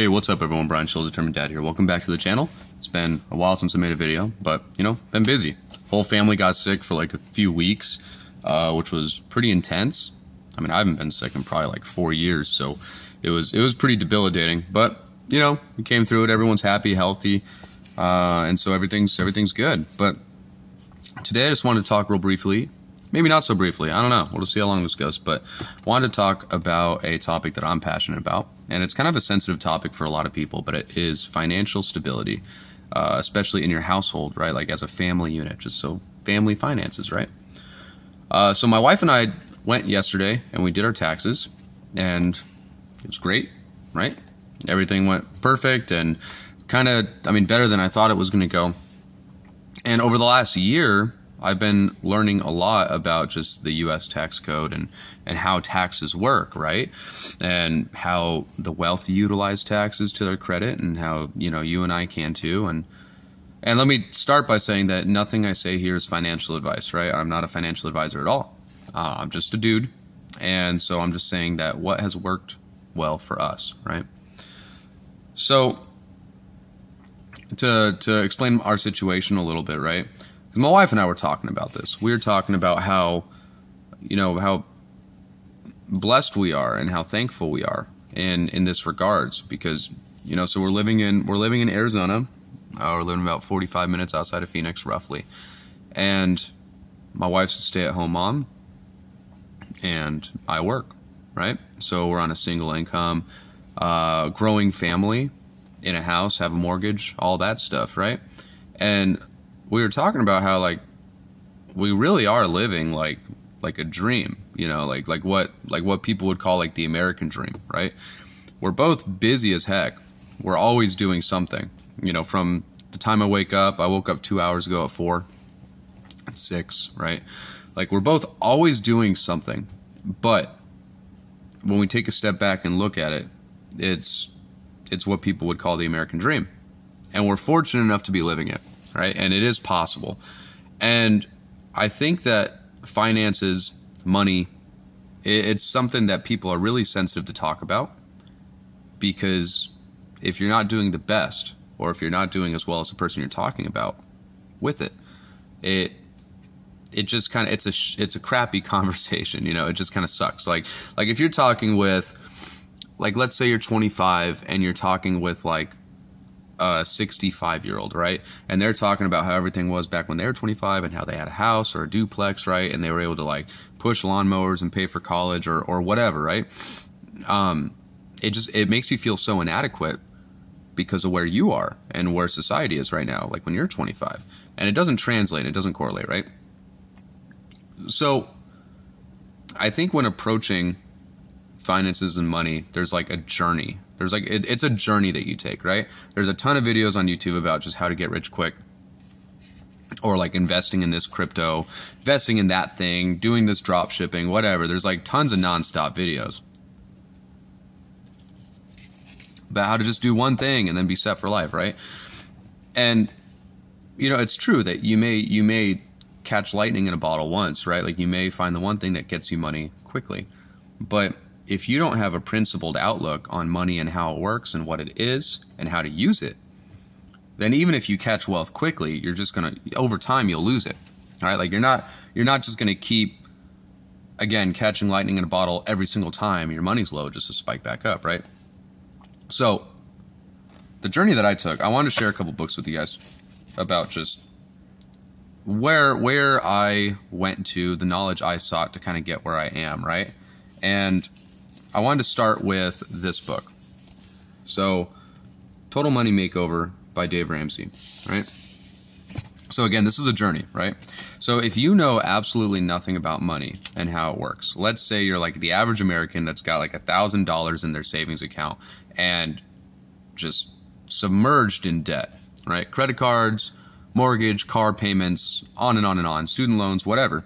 Hey, what's up everyone? Brian Shill, Determined Dad here. Welcome back to the channel. It's been a while since I made a video, but, you know, been busy. Whole family got sick for like a few weeks, uh, which was pretty intense. I mean, I haven't been sick in probably like four years, so it was, it was pretty debilitating, but, you know, we came through it. Everyone's happy, healthy, uh, and so everything's, everything's good. But today I just wanted to talk real briefly maybe not so briefly. I don't know. We'll see how long this goes. But wanted to talk about a topic that I'm passionate about, and it's kind of a sensitive topic for a lot of people. But it is financial stability, uh, especially in your household, right? Like as a family unit, just so family finances, right? Uh, so my wife and I went yesterday, and we did our taxes, and it was great, right? Everything went perfect, and kind of, I mean, better than I thought it was going to go. And over the last year, I've been learning a lot about just the US tax code and, and how taxes work, right? And how the wealthy utilize taxes to their credit and how, you know, you and I can too. And and let me start by saying that nothing I say here is financial advice, right? I'm not a financial advisor at all. Uh, I'm just a dude. And so I'm just saying that what has worked well for us, right? So to to explain our situation a little bit, right? My wife and I were talking about this. We were talking about how, you know, how blessed we are and how thankful we are in in this regards because you know so we're living in we're living in Arizona. Uh, we're living about 45 minutes outside of Phoenix, roughly, and my wife's a stay-at-home mom, and I work, right? So we're on a single income, uh, growing family, in a house, have a mortgage, all that stuff, right? And we were talking about how like we really are living like like a dream, you know, like like what like what people would call like the American dream, right? We're both busy as heck. We're always doing something. You know, from the time I wake up, I woke up 2 hours ago at 4 at 6, right? Like we're both always doing something. But when we take a step back and look at it, it's it's what people would call the American dream. And we're fortunate enough to be living it right? And it is possible. And I think that finances, money, it's something that people are really sensitive to talk about because if you're not doing the best or if you're not doing as well as the person you're talking about with it, it it just kind of it's a it's a crappy conversation, you know. It just kind of sucks. Like like if you're talking with like let's say you're 25 and you're talking with like a 65 year old, right? And they're talking about how everything was back when they were 25 and how they had a house or a duplex, right? And they were able to like push lawnmowers and pay for college or, or whatever, right? Um, it just, it makes you feel so inadequate because of where you are and where society is right now, like when you're 25. And it doesn't translate, it doesn't correlate, right? So I think when approaching finances and money, there's like a journey there's like it, it's a journey that you take, right? There's a ton of videos on YouTube about just how to get rich quick or like investing in this crypto, investing in that thing, doing this drop shipping, whatever. There's like tons of nonstop videos about how to just do one thing and then be set for life, right? And you know, it's true that you may you may catch lightning in a bottle once, right? Like you may find the one thing that gets you money quickly. But if you don't have a principled outlook on money and how it works and what it is and how to use it, then even if you catch wealth quickly, you're just gonna over time you'll lose it. All right, like you're not you're not just gonna keep again catching lightning in a bottle every single time your money's low just to spike back up, right? So the journey that I took, I wanted to share a couple books with you guys about just where where I went to, the knowledge I sought to kind of get where I am, right? And I wanted to start with this book. So, Total Money Makeover by Dave Ramsey, right? So, again, this is a journey, right? So, if you know absolutely nothing about money and how it works, let's say you're like the average American that's got like a $1,000 in their savings account and just submerged in debt, right? Credit cards, mortgage, car payments, on and on and on, student loans, whatever.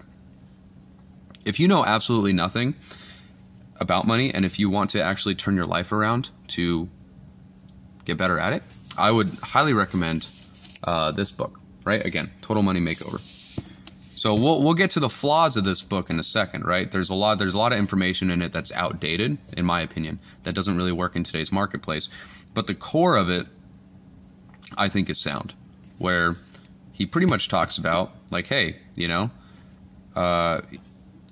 If you know absolutely nothing, about money and if you want to actually turn your life around to get better at it, I would highly recommend uh, this book, right? Again, Total Money Makeover. So we'll we'll get to the flaws of this book in a second, right? There's a lot there's a lot of information in it that's outdated, in my opinion, that doesn't really work in today's marketplace. But the core of it, I think, is sound, where he pretty much talks about like, hey, you know, uh,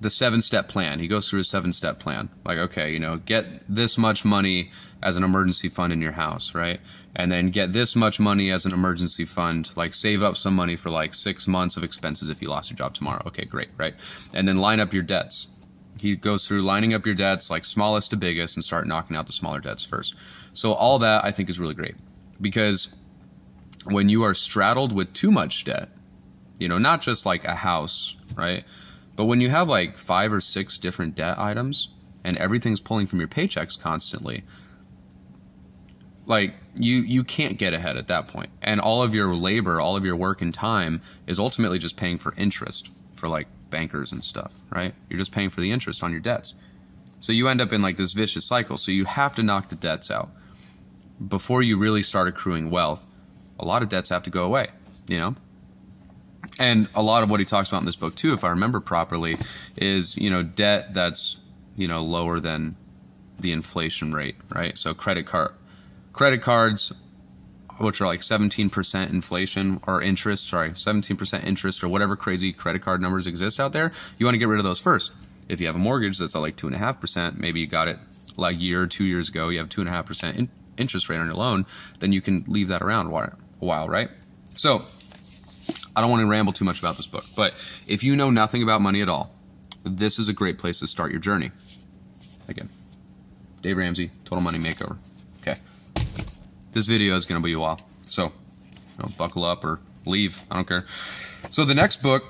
the seven step plan. He goes through a seven step plan. Like, okay, you know, get this much money as an emergency fund in your house, right? And then get this much money as an emergency fund, like save up some money for like six months of expenses if you lost your job tomorrow. Okay, great, right? And then line up your debts. He goes through lining up your debts, like smallest to biggest, and start knocking out the smaller debts first. So, all that I think is really great because when you are straddled with too much debt, you know, not just like a house, right? But when you have like five or six different debt items and everything's pulling from your paychecks constantly, like you you can't get ahead at that point. And all of your labor, all of your work and time is ultimately just paying for interest for like bankers and stuff, right? You're just paying for the interest on your debts. So you end up in like this vicious cycle. So you have to knock the debts out before you really start accruing wealth. A lot of debts have to go away, you know? And a lot of what he talks about in this book too if i remember properly is you know debt that's you know lower than the inflation rate right? So credit card credit cards which are like 17% inflation or interest sorry 17% interest or whatever crazy credit card numbers exist out there you want to get rid of those first. If you have a mortgage that's at like 2.5% maybe you got it like a year or two years ago you have 2.5% interest rate on your loan then you can leave that around a while right? So I don't want to ramble too much about this book, but if you know nothing about money at all, this is a great place to start your journey. Again, Dave Ramsey, Total Money Makeover. Okay. This video is going to be a while, so buckle up or leave. I don't care. So the next book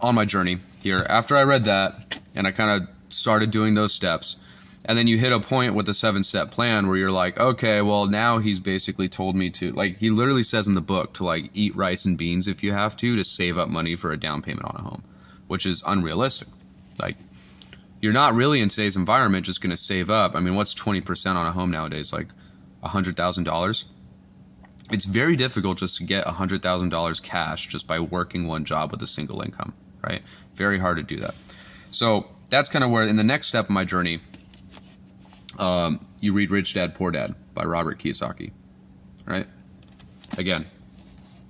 on my journey here, after I read that and I kind of started doing those steps, and then you hit a point with the seven step plan where you're like okay well now he's basically told me to like he literally says in the book to like eat rice and beans if you have to to save up money for a down payment on a home which is unrealistic. Like you're not really in today's environment just going to save up. I mean what's 20% on a home nowadays? Like $100000 it's very difficult just to get $100000 cash just by working one job with a single income right? Very hard to do that. So that's kind of where in the next step of my journey um, you read Rich Dad Poor Dad by Robert Kiyosaki, right? Again,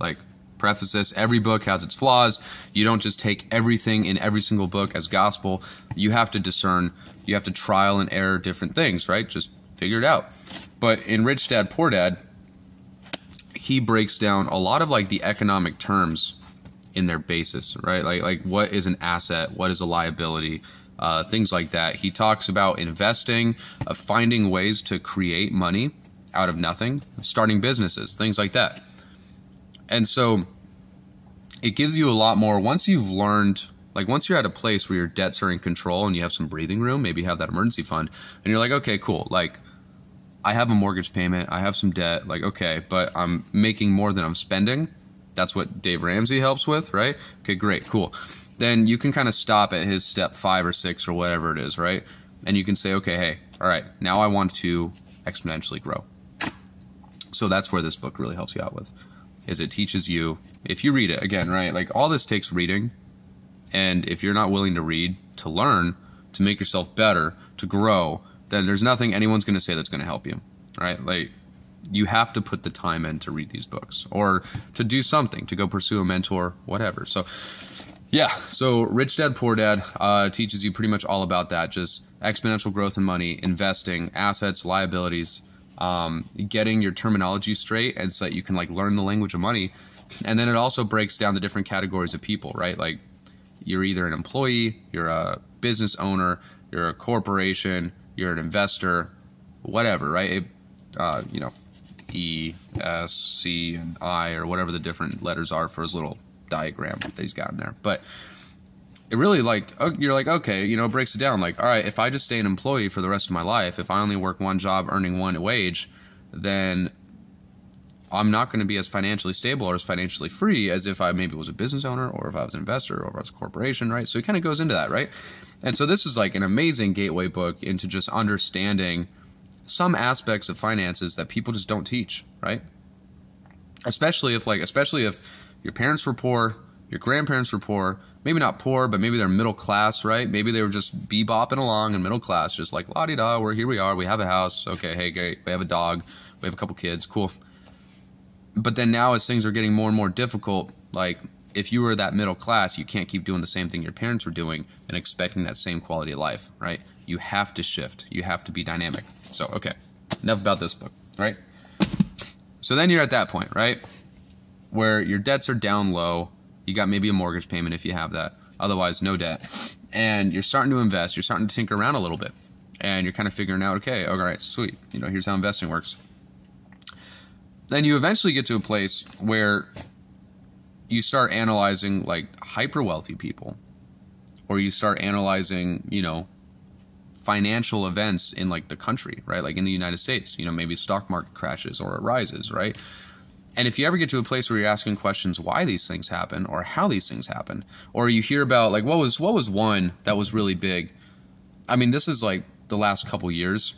like preface this every book has its flaws. You don't just take everything in every single book as gospel. You have to discern, you have to trial and error different things, right? Just figure it out. But in Rich Dad Poor Dad, he breaks down a lot of like the economic terms in their basis, right? Like like what is an asset, what is a liability, uh, things like that. He talks about investing, uh, finding ways to create money out of nothing, starting businesses, things like that. And so it gives you a lot more once you've learned like once you're at a place where your debts are in control and you have some breathing room, maybe you have that emergency fund, and you're like, okay, cool. Like, I have a mortgage payment, I have some debt, like, okay, but I'm making more than I'm spending. That's what Dave Ramsey helps with, right? Okay, great, cool then you can kind of stop at his step five or six or whatever it is, right? And you can say, okay, hey, all right, now I want to exponentially grow. So that's where this book really helps you out with, is it teaches you if you read it again, right? Like all this takes reading, and if you're not willing to read to learn, to make yourself better, to grow, then there's nothing anyone's going to say that's going to help you, right? Like you have to put the time in to read these books or to do something, to go pursue a mentor, whatever. So yeah, so Rich Dad Poor Dad uh, teaches you pretty much all about that just exponential growth in money, investing, assets, liabilities, um, getting your terminology straight, and so that you can like learn the language of money. And then it also breaks down the different categories of people, right? Like you're either an employee, you're a business owner, you're a corporation, you're an investor, whatever, right? It, uh, you know, E, S, C, and I, or whatever the different letters are for his little diagram that he's got in there. But it really like oh, you're like okay, you know, breaks it down. Like all right, if I just stay an employee for the rest of my life, if I only work one job earning one wage, then I'm not going to be as financially stable or as financially free as if I maybe was a business owner or if I was an investor or if I was a corporation, right? So it kind of goes into that, right? And so this is like an amazing gateway book into just understanding some aspects of finances that people just don't teach, right? Especially if like especially if your parents were poor, your grandparents were poor, maybe not poor, but maybe they're middle class, right? Maybe they were just bebopping along in middle class, just like la di da, we're here we are, we have a house, okay, hey, great, we have a dog, we have a couple kids, cool. But then now, as things are getting more and more difficult, like if you were that middle class, you can't keep doing the same thing your parents were doing and expecting that same quality of life, right? You have to shift. You have to be dynamic. So, okay, enough about this book, right? So then you're at that point, right? Where your debts are down low. You got maybe a mortgage payment if you have that. Otherwise, no debt. And you're starting to invest. You're starting to tinker around a little bit. And you're kind of figuring out, okay, all right, sweet. You know, here's how investing works. Then you eventually get to a place where you start analyzing like hyper wealthy people or you start analyzing you know financial events in like the country right? Like in the united states you know maybe stock market crashes or it rises right? And if you ever get to a place where you're asking questions why these things happen or how these things happen or you hear about like what was what was one that was really big? I mean this is like the last couple years.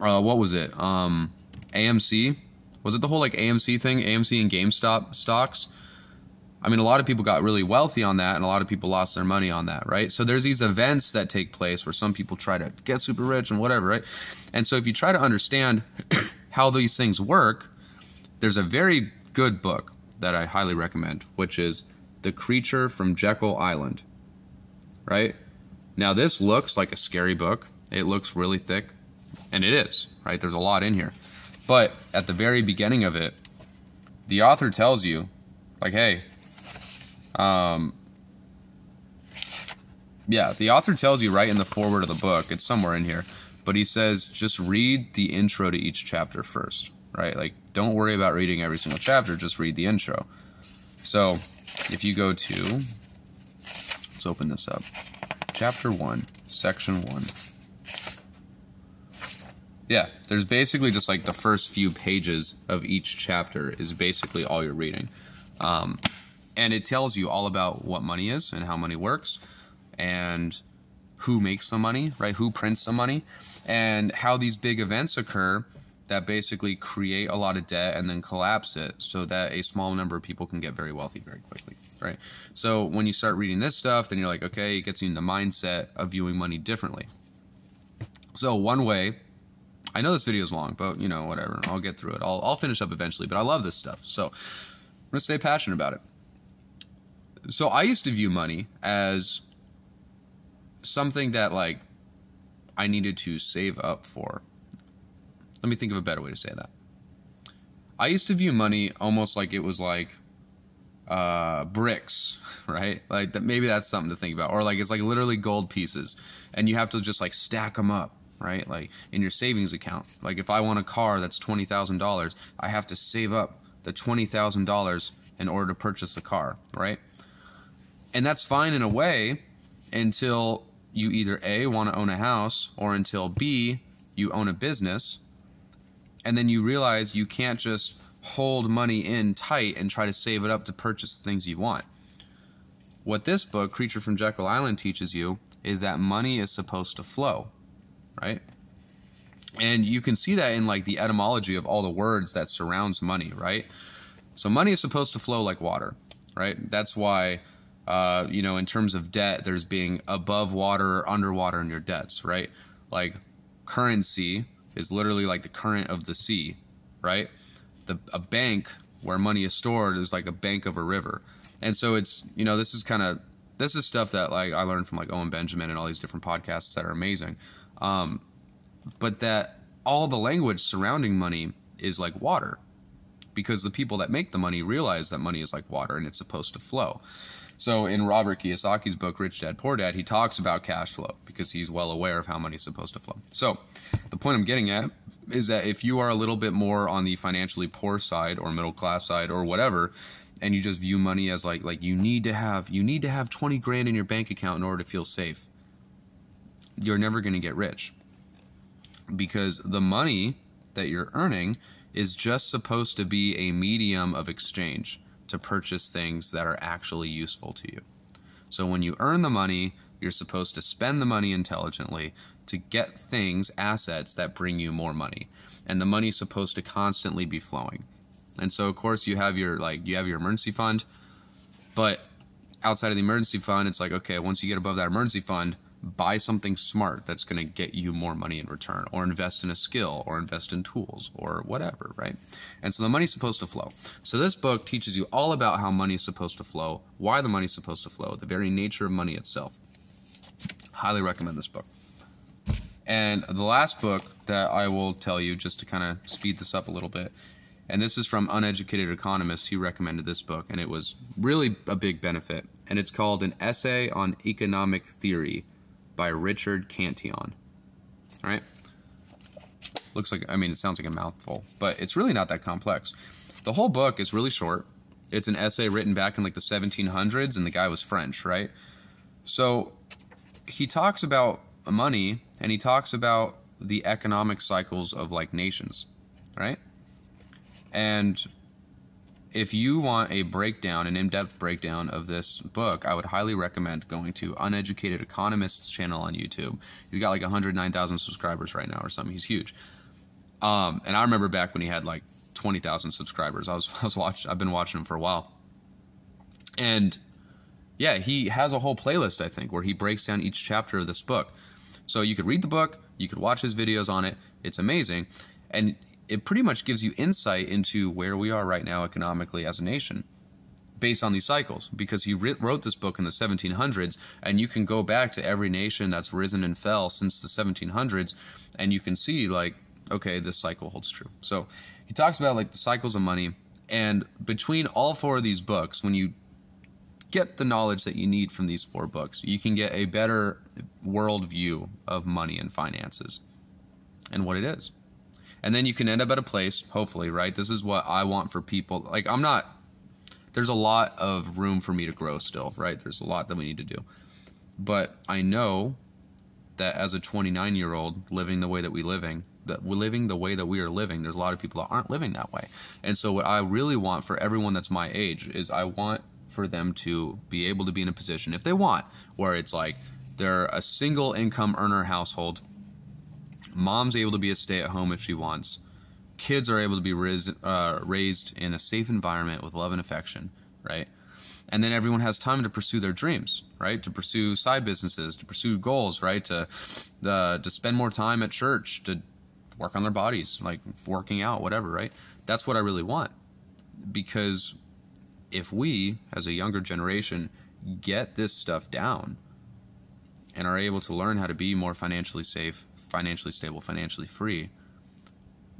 Uh, what was it? Um amc was it the whole like AMC thing, AMC and GameStop stocks? I mean, a lot of people got really wealthy on that, and a lot of people lost their money on that, right? So there's these events that take place where some people try to get super rich and whatever, right? And so if you try to understand how these things work, there's a very good book that I highly recommend, which is The Creature from Jekyll Island, right? Now, this looks like a scary book. It looks really thick, and it is, right? There's a lot in here. But at the very beginning of it, the author tells you, like, hey, um, yeah, the author tells you right in the foreword of the book, it's somewhere in here, but he says just read the intro to each chapter first, right? Like, don't worry about reading every single chapter, just read the intro. So, if you go to, let's open this up, chapter 1, section 1 yeah, there's basically just like the first few pages of each chapter is basically all you're reading. Um, and it tells you all about what money is and how money works and who makes the money, right? Who prints the money and how these big events occur that basically create a lot of debt and then collapse it so that a small number of people can get very wealthy very quickly, right? So when you start reading this stuff, then you're like, okay, it gets you in the mindset of viewing money differently. So one way I know this video is long, but you know, whatever. I'll get through it. I'll, I'll finish up eventually, but I love this stuff. So I'm to stay passionate about it. So I used to view money as something that, like, I needed to save up for. Let me think of a better way to say that. I used to view money almost like it was like uh, bricks, right? Like that. Maybe that's something to think about, or like it's like literally gold pieces, and you have to just like stack them up right? Like in your savings account. Like if I want a car that's $20,000, I have to save up the $20,000 in order to purchase the car, right? And that's fine in a way until you either A, want to own a house, or until B, you own a business. And then you realize you can't just hold money in tight and try to save it up to purchase the things you want. What this book, Creature from Jekyll Island, teaches you is that money is supposed to flow right? And you can see that in like the etymology of all the words that surrounds money, right? So money is supposed to flow like water, right? That's why uh, you know, in terms of debt, there's being above water or underwater in your debts, right? Like currency is literally like the current of the sea, right? The a bank where money is stored is like a bank of a river. And so it's, you know, this is kind of this is stuff that like I learned from like Owen Benjamin and all these different podcasts that are amazing. Um, but that all the language surrounding money is like water because the people that make the money realize that money is like water and it's supposed to flow. So in Robert Kiyosaki's book Rich Dad Poor Dad, he talks about cash flow because he's well aware of how money is supposed to flow. So the point I'm getting at is that if you are a little bit more on the financially poor side or middle class side or whatever, and you just view money as like like you need to have you need to have 20 grand in your bank account in order to feel safe you're never going to get rich because the money that you're earning is just supposed to be a medium of exchange to purchase things that are actually useful to you. So when you earn the money, you're supposed to spend the money intelligently to get things, assets that bring you more money. And the money's supposed to constantly be flowing. And so of course you have your like you have your emergency fund, But outside of the emergency fund, it's like, okay, once you get above that emergency fund, buy something smart that's going to get you more money in return, or invest in a skill, or invest in tools, or whatever, right? And so the money's supposed to flow. So this book teaches you all about how money is supposed to flow, why the money's supposed to flow, the very nature of money itself. Highly recommend this book. And the last book that I will tell you, just to kind of speed this up a little bit, and this is from Uneducated Economist. He recommended this book, and it was really a big benefit. And it's called An Essay on Economic Theory by Richard Cantillon. All right? Looks like, I mean, it sounds like a mouthful, but it's really not that complex. The whole book is really short. It's an essay written back in like the 1700s, and the guy was French, right? So he talks about money and he talks about the economic cycles of like nations, right? And if you want a breakdown, an in depth breakdown of this book, I would highly recommend going to Uneducated Economist's channel on YouTube. He's got like 109,000 subscribers right now or something. He's huge. Um, and I remember back when he had like 20,000 subscribers. I was, I was watching, I've been watching him for a while. And yeah, he has a whole playlist, I think, where he breaks down each chapter of this book. So you could read the book, you could watch his videos on it. It's amazing. And it pretty much gives you insight into where we are right now economically as a nation based on these cycles because he wrote this book in the 1700s and you can go back to every nation that's risen and fell since the 1700s and you can see like okay this cycle holds true. So he talks about like the cycles of money and between all four of these books when you get the knowledge that you need from these four books you can get a better world view of money and finances and what it is and then you can end up at a place hopefully right? This is what i want for people. Like i'm not there's a lot of room for me to grow still right? There's a lot that we need to do. But i know that as a 29 year old living the way that we living that we're living the way that we are living there's a lot of people that aren't living that way. And so what i really want for everyone that's my age is i want for them to be able to be in a position if they want where it's like they're a single income earner household Mom's able to be a stay at home if she wants. Kids are able to be uh, raised in a safe environment with love and affection, right? And then everyone has time to pursue their dreams, right? To pursue side businesses, to pursue goals, right? To uh, to spend more time at church, to work on their bodies, like working out, whatever, right? That's what I really want. Because if we, as a younger generation, get this stuff down and are able to learn how to be more financially safe, financially stable, financially free,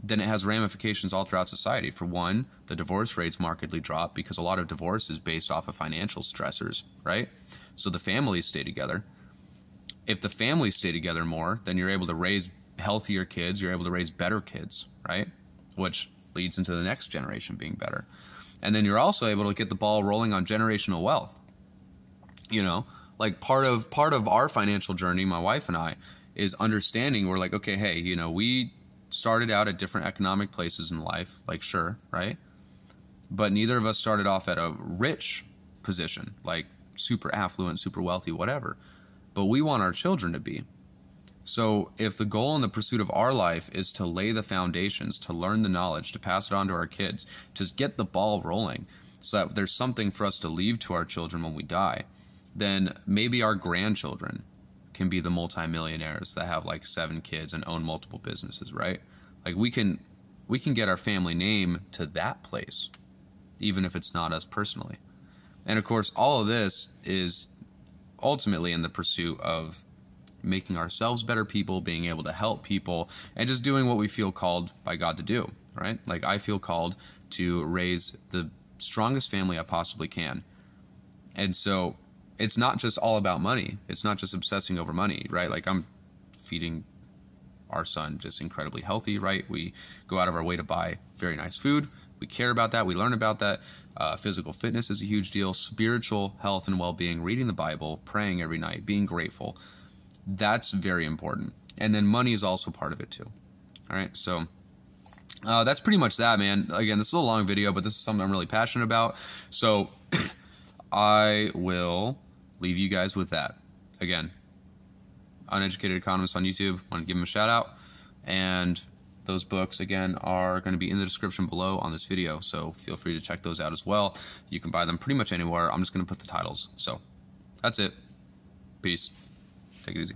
then it has ramifications all throughout society. For one, the divorce rates markedly drop because a lot of divorce is based off of financial stressors, right? So the families stay together. If the families stay together more, then you're able to raise healthier kids, you're able to raise better kids, right? Which leads into the next generation being better. And then you're also able to get the ball rolling on generational wealth. You know, like part of part of our financial journey, my wife and I, is understanding we're like, okay, hey, you know, we started out at different economic places in life, like sure, right? But neither of us started off at a rich position, like super affluent, super wealthy, whatever. But we want our children to be. So, if the goal in the pursuit of our life is to lay the foundations, to learn the knowledge, to pass it on to our kids, to get the ball rolling, so that there's something for us to leave to our children when we die, then maybe our grandchildren can be the multimillionaires that have like seven kids and own multiple businesses, right? Like we can we can get our family name to that place even if it's not us personally. And of course, all of this is ultimately in the pursuit of making ourselves better people, being able to help people, and just doing what we feel called by God to do, right? Like I feel called to raise the strongest family I possibly can. And so it's not just all about money. It's not just obsessing over money, right? Like I'm feeding our son just incredibly healthy, right? We go out of our way to buy very nice food. We care about that. We learn about that. Uh, physical fitness is a huge deal. Spiritual health and well being, reading the Bible, praying every night, being grateful. That's very important. And then money is also part of it too. All right. So uh, that's pretty much that, man. Again, this is a long video, but this is something I'm really passionate about. So I will leave you guys with that. Again, uneducated economist on YouTube. Want to give him a shout out. And Those books, again, are going to be in the description below on this video, so feel free to check those out as well. You can buy them pretty much anywhere. I'm just going to put the titles. So that's it. Peace. Take it easy.